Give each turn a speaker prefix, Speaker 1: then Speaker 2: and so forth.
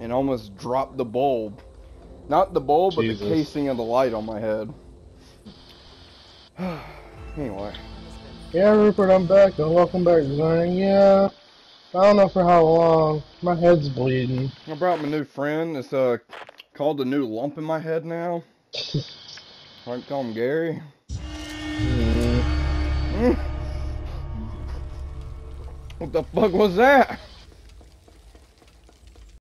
Speaker 1: and almost dropped the bulb. Not the bulb, but the casing of the light on my head. anyway,
Speaker 2: Yeah, Rupert, I'm back. and welcome back, Zion. Yeah, I don't know for how long. My head's bleeding.
Speaker 1: I brought my new friend. It's uh called the new lump in my head now. I can call him Gary. Mm. What the fuck was that?